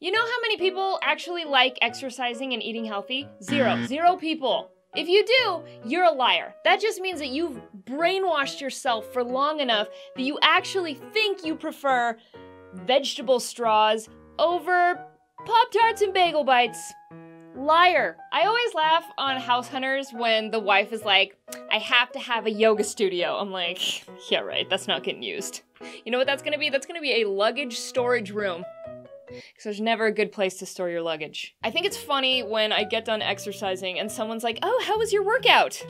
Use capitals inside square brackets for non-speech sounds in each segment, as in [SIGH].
You know how many people actually like exercising and eating healthy? Zero. Zero people. If you do, you're a liar. That just means that you've brainwashed yourself for long enough that you actually think you prefer vegetable straws over Pop Tarts and bagel bites. Liar. I always laugh on House Hunters when the wife is like, I have to have a yoga studio. I'm like, yeah, right, that's not getting used. You know what that's gonna be? That's gonna be a luggage storage room. Because there's never a good place to store your luggage. I think it's funny when I get done exercising and someone's like, oh, how was your workout?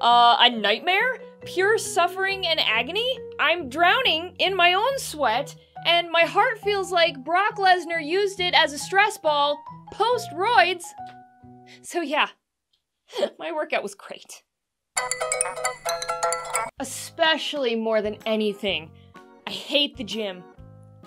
Uh, a nightmare? Pure suffering and agony? I'm drowning in my own sweat, and my heart feels like Brock Lesnar used it as a stress ball post roids. So, yeah, [LAUGHS] my workout was great. Especially more than anything, I hate the gym.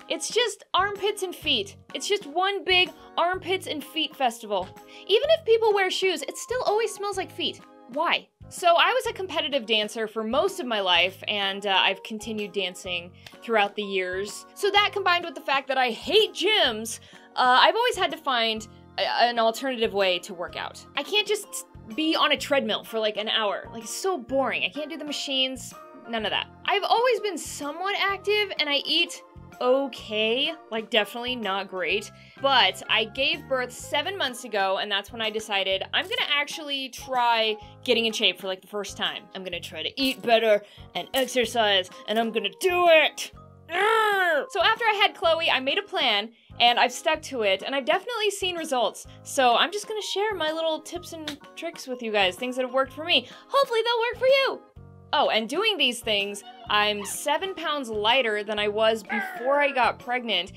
It's just armpits and feet. It's just one big armpits and feet festival. Even if people wear shoes, it still always smells like feet. Why? So, I was a competitive dancer for most of my life, and uh, I've continued dancing throughout the years. So, that combined with the fact that I hate gyms, uh, I've always had to find a- an alternative way to work out. I can't just be on a treadmill for like an hour. Like, it's so boring. I can't do the machines, none of that. I've always been somewhat active, and I eat okay, like definitely not great. But I gave birth seven months ago, and that's when I decided I'm gonna actually try getting in shape for like the first time. I'm gonna try to eat better and exercise, and I'm gonna do it. Ah! So after I had Chloe, I made a plan and I've stuck to it and I've definitely seen results. So I'm just gonna share my little tips and tricks with you guys, things that have worked for me. Hopefully they'll work for you. Oh, and doing these things, I'm seven pounds lighter than I was before I got pregnant.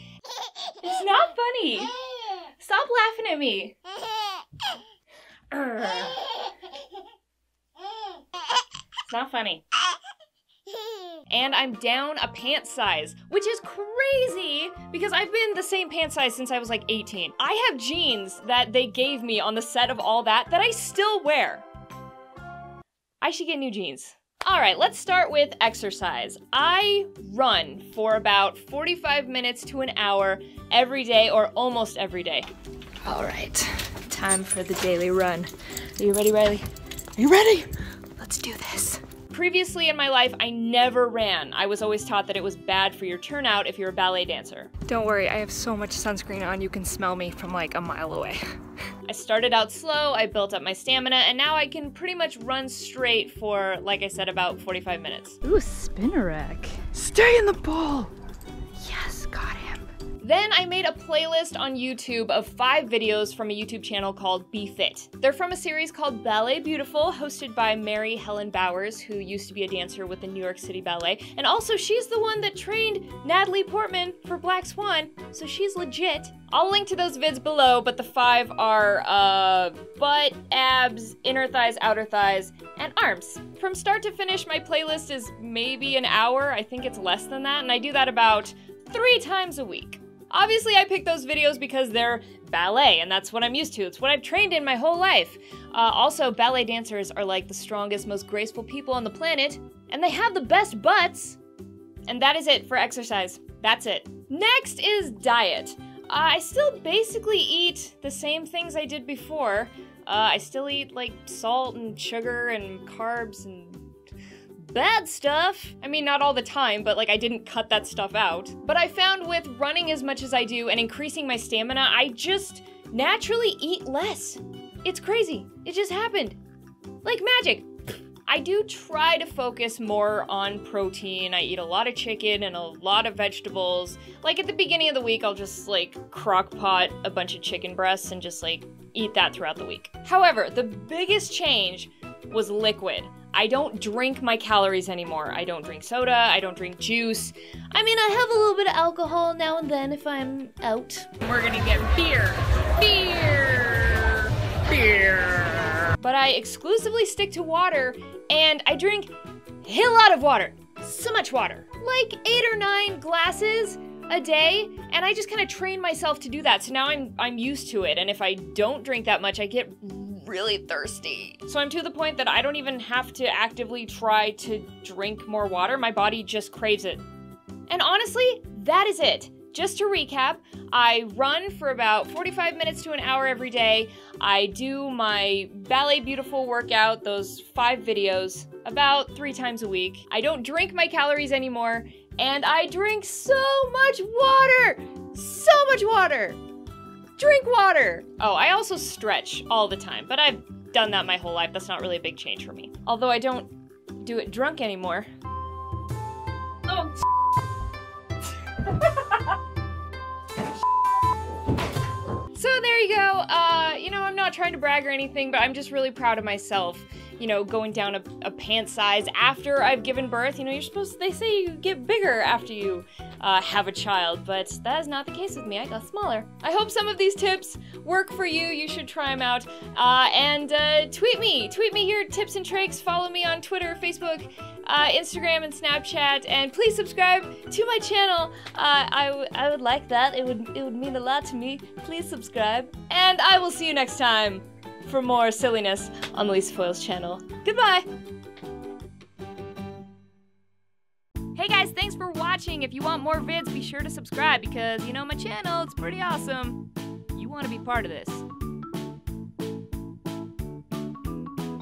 It's not funny. Stop laughing at me. It's not funny. And I'm down a pant size, which is crazy because I've been the same pant size since I was like 18. I have jeans that they gave me on the set of all that that I still wear. I should get new jeans. All right, let's start with exercise. I run for about 45 minutes to an hour every day or almost every day. All right, time for the daily run. Are you ready, Riley? Are you ready? Let's do this. Previously in my life, I never ran. I was always taught that it was bad for your turnout if you're a ballet dancer. Don't worry, I have so much sunscreen on, you can smell me from like a mile away. I started out slow, I built up my stamina, and now I can pretty much run straight for, like I said, about 45 minutes. Ooh, spinner rack. Stay in the ball. Then I made a playlist on YouTube of five videos from a YouTube channel called BeFit. They're from a series called Ballet Beautiful, hosted by Mary Helen Bowers, who used to be a dancer with the New York City Ballet. And also, she's the one that trained Natalie Portman for Black Swan, so she's legit. I'll link to those vids below, but the five are uh, butt, abs, inner thighs, outer thighs, and arms. From start to finish, my playlist is maybe an hour. I think it's less than that, and I do that about three times a week. Obviously, I picked those videos because they're ballet, and that's what I'm used to. It's what I've trained in my whole life. Uh, also, ballet dancers are like the strongest, most graceful people on the planet, and they have the best butts. And that is it for exercise. That's it. Next is diet. Uh, I still basically eat the same things I did before. Uh, I still eat like salt and sugar and carbs and bad stuff. I mean, not all the time, but like I didn't cut that stuff out. But I found with running as much as I do and increasing my stamina, I just naturally eat less. It's crazy. It just happened. Like magic. I do try to focus more on protein. I eat a lot of chicken and a lot of vegetables. Like at the beginning of the week, I'll just like crock pot a bunch of chicken breasts and just like eat that throughout the week. However, the biggest change was liquid. I don't drink my calories anymore. I don't drink soda, I don't drink juice. I mean, I have a little bit of alcohol now and then if I'm out. We're gonna get beer. Beer. Beer. But I exclusively stick to water and I drink a lot of water. So much water. Like eight or nine glasses a day and I just kind of train myself to do that. So now I'm I'm used to it and if I don't drink that much I get really thirsty. So I'm to the point that I don't even have to actively try to drink more water. My body just craves it. And honestly, that is it. just to recap, I run for about 45 minutes to an hour every day. I do my Ballet Beautiful workout, those five videos, about three times a week. I don't drink my calories anymore, and I drink so much water! So much water! Drink water! Oh, I also stretch all the time, but I've done that my whole life. That's not really a big change for me. Although I don't do it drunk anymore. Oh, [LAUGHS] So there you go. Uh, you know, I'm not trying to brag or anything, but I'm just really proud of myself. You know, going down a, a pant size after I've given birth. You know, you're supposed to, they say you get bigger after you uh, have a child, but that is not the case with me. I got smaller. I hope some of these tips work for you. You should try them out. Uh, and uh, tweet me. Tweet me your tips and tricks. Follow me on Twitter, Facebook, uh, Instagram, and Snapchat. And please subscribe to my channel. Uh, I, I would like that. It would, it would mean a lot to me. Please subscribe. And I will see you next time for more silliness on Lisa Foiles' channel. Goodbye! Hey guys, thanks for watching. If you want more vids, be sure to subscribe because, you know, my channel, it's pretty awesome. You want to be part of this.